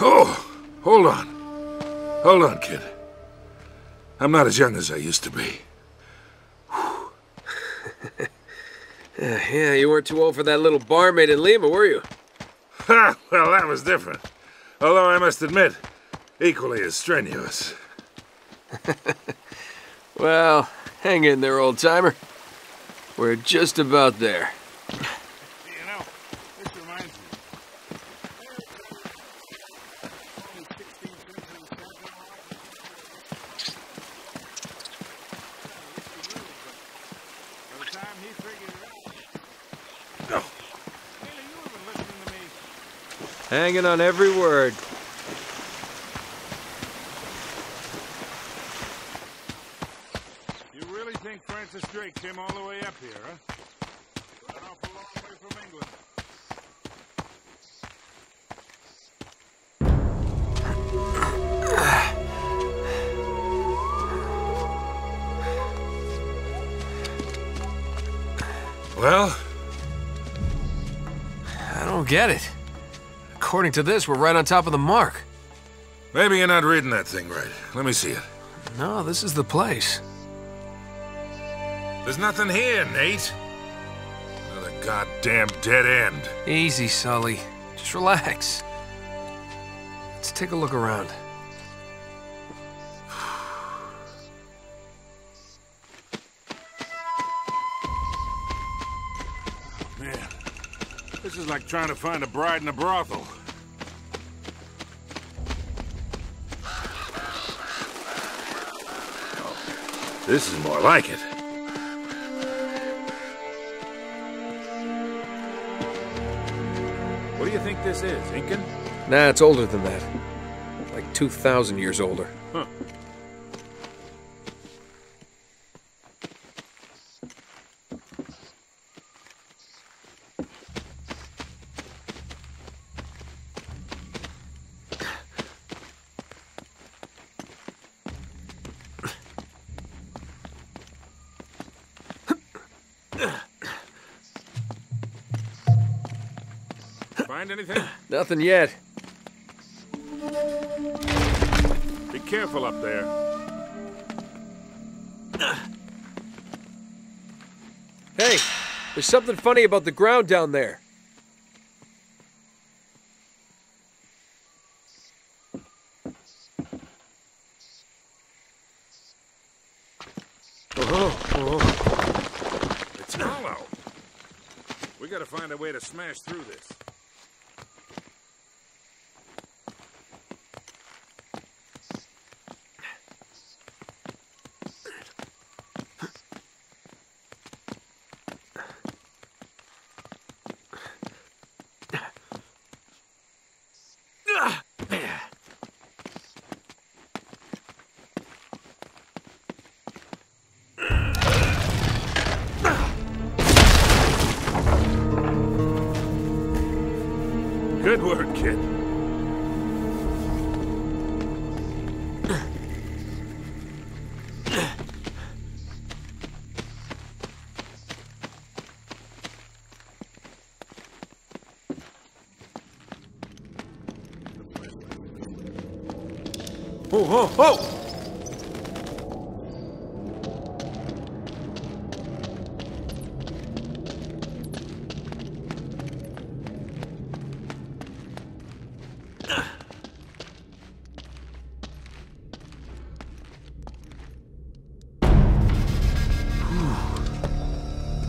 Oh, hold on. Hold on, kid. I'm not as young as I used to be. Uh, yeah, you weren't too old for that little barmaid in Lima, were you? Ha! Well, that was different. Although I must admit, equally as strenuous. well, hang in there, old-timer. We're just about there. Hanging on every word. You really think Francis Drake came all the way up here, huh? An awful long way from England. Well? I don't get it. According to this, we're right on top of the mark. Maybe you're not reading that thing right. Let me see it. No, this is the place. There's nothing here, Nate. Another goddamn dead end. Easy, Sully. Just relax. Let's take a look around. Man, this is like trying to find a bride in a brothel. This is more like it. What do you think this is, Incan? Nah, it's older than that. Like 2,000 years older. Huh. Nothing yet. Be careful up there. Hey, there's something funny about the ground down there. Oh, oh. It's hollow. We gotta find a way to smash through this. Oh, oh, oh!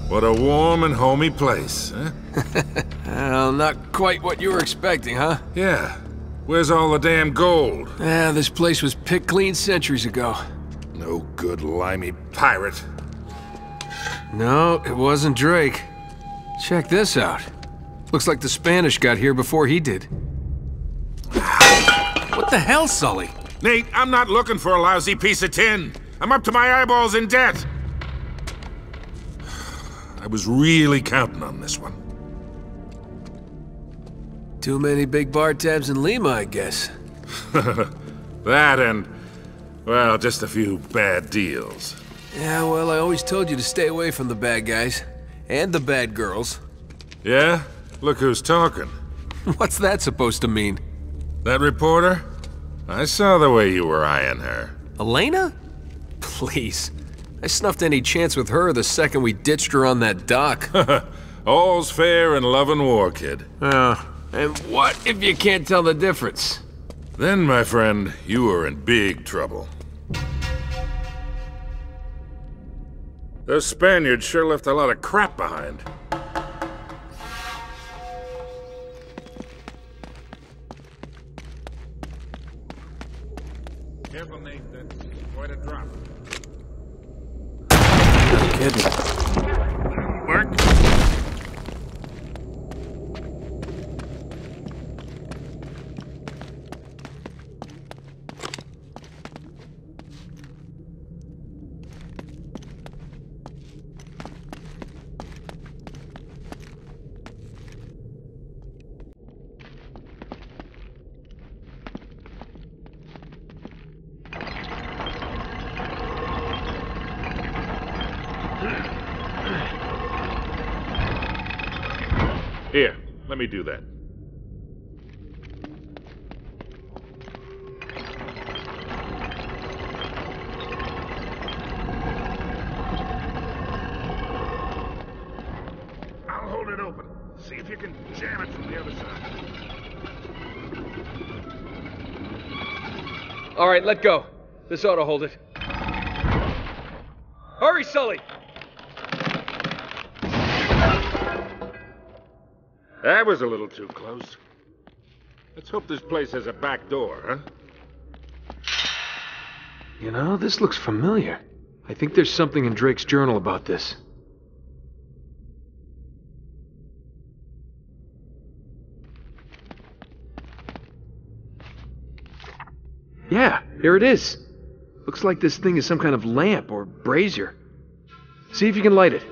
What a warm and homey place, huh? Eh? Well, not quite what you were expecting, huh? Yeah. Where's all the damn gold? Yeah, this place was picked clean centuries ago. No good limey pirate. No, it wasn't Drake. Check this out. Looks like the Spanish got here before he did. What the hell, Sully? Nate, I'm not looking for a lousy piece of tin. I'm up to my eyeballs in debt. I was really counting on this one. Too many big bar tabs in Lima, I guess. that and, well, just a few bad deals. Yeah, well, I always told you to stay away from the bad guys. And the bad girls. Yeah? Look who's talking. What's that supposed to mean? That reporter? I saw the way you were eyeing her. Elena? Please. I snuffed any chance with her the second we ditched her on that dock. All's fair in love and war, kid. Uh, and what if you can't tell the difference? Then, my friend, you are in big trouble. Those Spaniards sure left a lot of crap behind. Careful, Nate. That's quite a drop. No kidding. Work. Here, let me do that. I'll hold it open. See if you can jam it from the other side. All right, let go. This ought to hold it. Hurry, Sully! That was a little too close. Let's hope this place has a back door, huh? You know, this looks familiar. I think there's something in Drake's journal about this. Yeah, here it is. Looks like this thing is some kind of lamp or brazier. See if you can light it.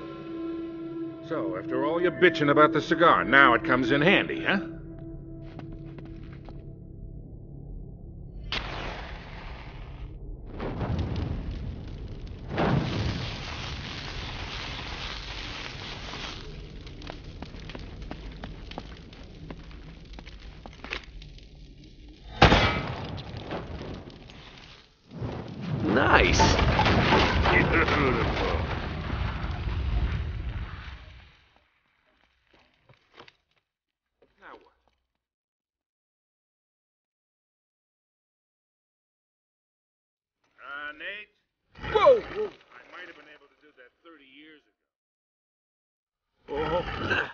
So, after all your bitching about the cigar, now it comes in handy, huh? Nice. Beautiful. Now what? Uh, Nate? Whoa! I might have been able to do that 30 years ago. Oh.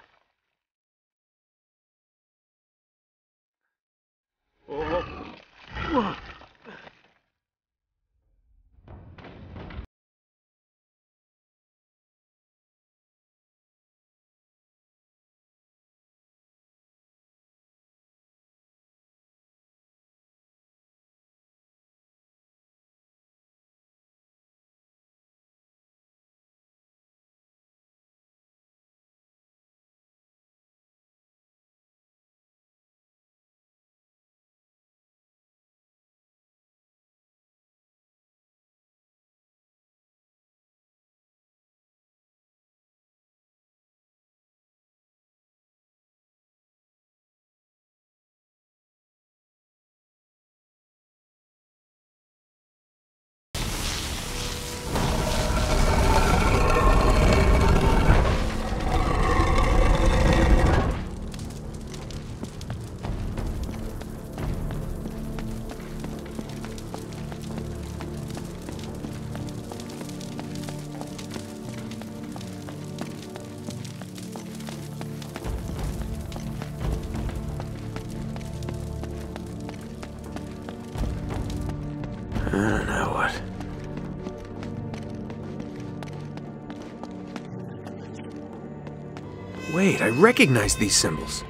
Wait, I recognize these symbols.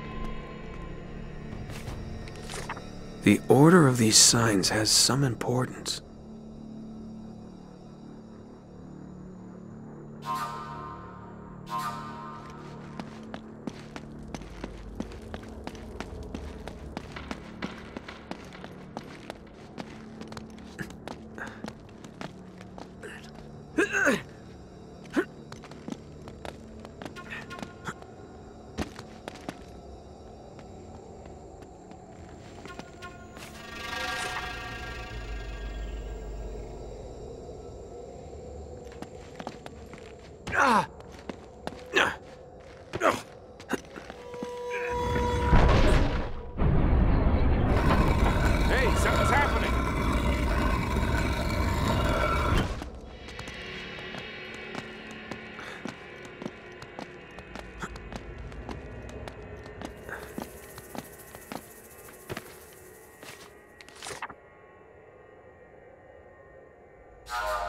The order of these signs has some importance. Uh,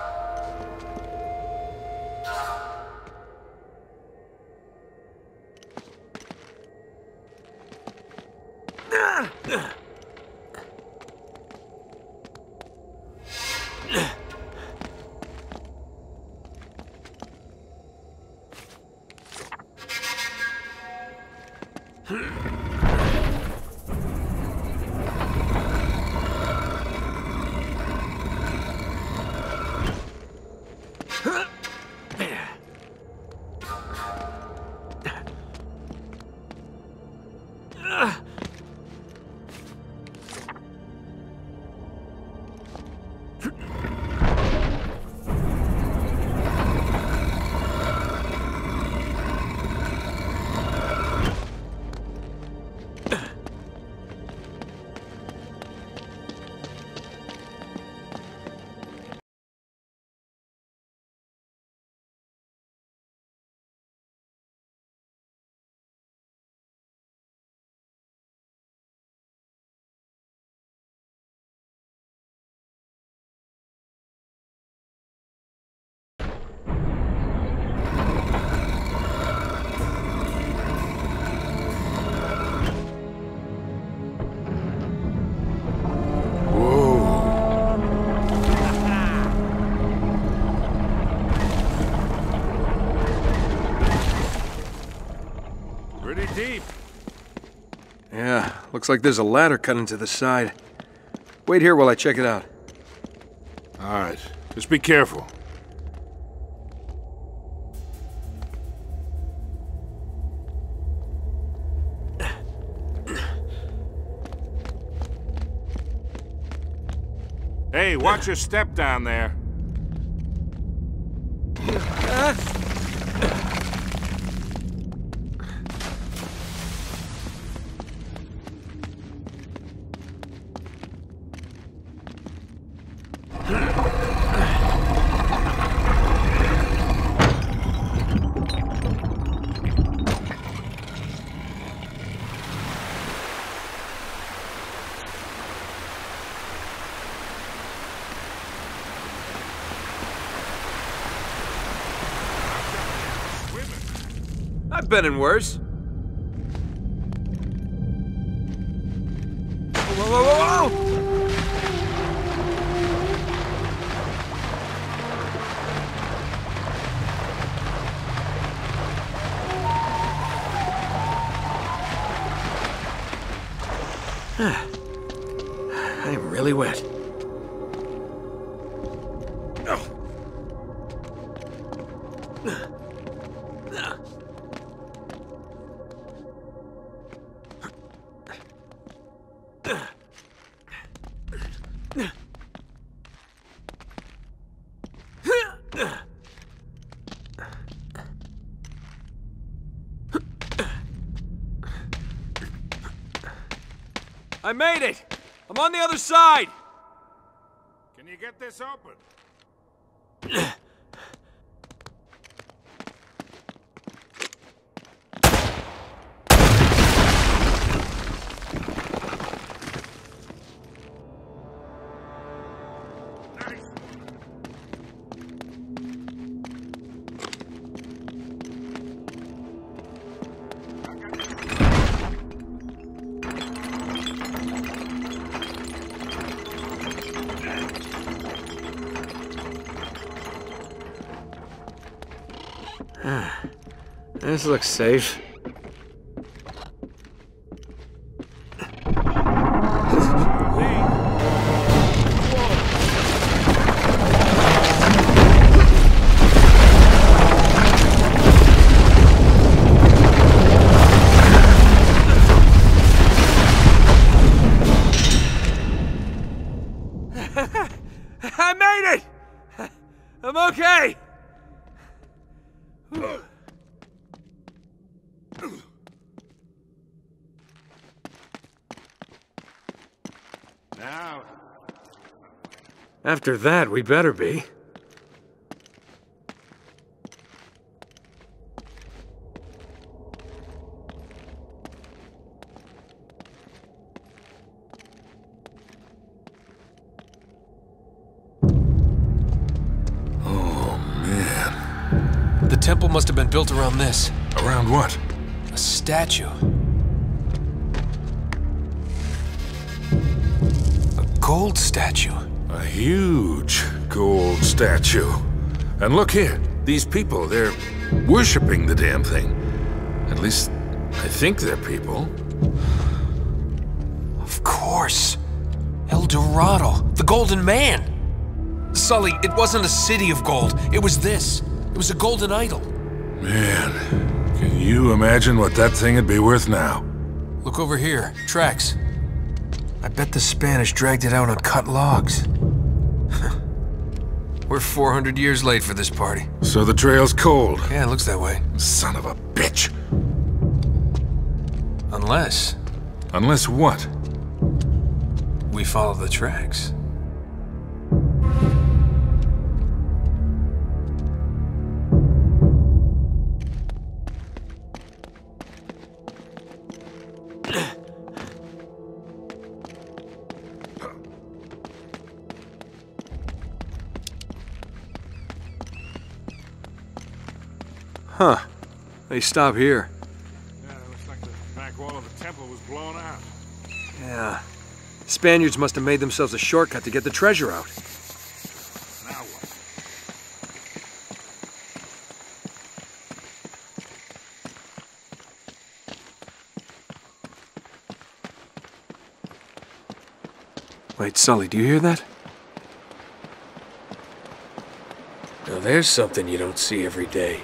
looks like there's a ladder cut into the side. Wait here while I check it out. All right. Just be careful. Hey, watch your step down there. I've been worse. Whoa, whoa, whoa, whoa! I'm really wet. I made it! I'm on the other side! Can you get this open? Ah, this looks safe. Now, After that, we better be. Must have been built around this. around what? A statue. A gold statue. A huge gold statue. And look here, these people, they're worshipping the damn thing. At least, I think they're people. Of course. El Dorado, the Golden Man. Sully, it wasn't a city of gold. It was this. It was a golden idol. Man, can you imagine what that thing would be worth now? Look over here. Tracks. I bet the Spanish dragged it out on cut logs. We're 400 years late for this party. So the trail's cold. Yeah, it looks that way. Son of a bitch. Unless Unless what? we follow the tracks. Huh. They stop here. Yeah, it looks like the back wall of the temple was blown out. Yeah. Spaniards must have made themselves a shortcut to get the treasure out. Now what? Wait, Sully, do you hear that? Now there's something you don't see every day.